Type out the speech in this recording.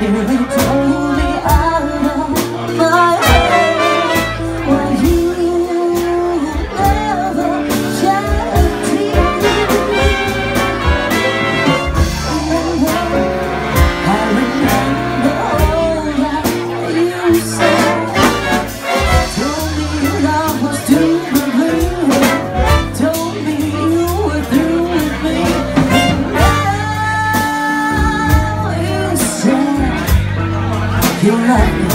Yeah, you love not.